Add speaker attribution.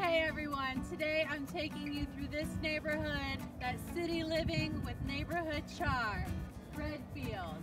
Speaker 1: Hey everyone, today I'm taking you through this neighborhood, that city living with neighborhood charm, Redfield.